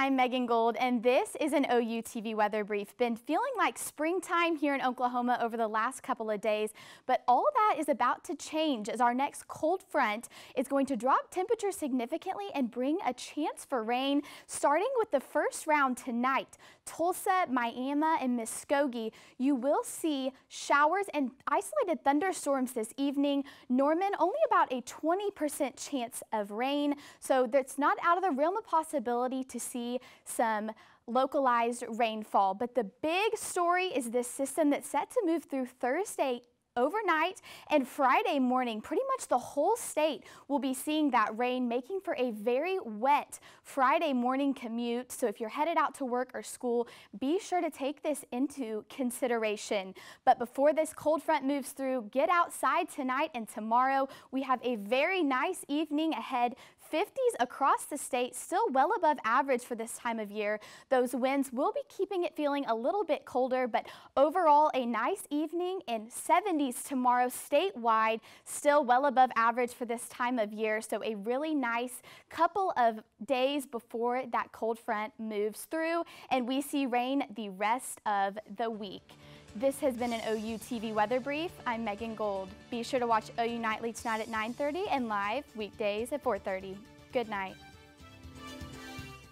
I'm Megan Gold, and this is an OU TV weather brief. Been feeling like springtime here in Oklahoma over the last couple of days, but all that is about to change as our next cold front is going to drop temperatures significantly and bring a chance for rain, starting with the first round tonight. Tulsa, Miami, and Muskogee, you will see showers and isolated thunderstorms this evening. Norman, only about a 20% chance of rain, so it's not out of the realm of possibility to see some localized rainfall. But the big story is this system that's set to move through Thursday overnight and Friday morning, pretty much the whole state will be seeing that rain, making for a very wet Friday morning commute. So if you're headed out to work or school, be sure to take this into consideration. But before this cold front moves through, get outside tonight and tomorrow. We have a very nice evening ahead. 50s across the state, still well above average for this time of year. Those winds will be keeping it feeling a little bit colder, but overall a nice evening in 70s tomorrow statewide, still well above average for this time of year. So a really nice couple of days before that cold front moves through and we see rain the rest of the week. This has been an OU TV weather brief. I'm Megan Gold. Be sure to watch OU Nightly tonight at 9.30 and live weekdays at 4.30. Good night.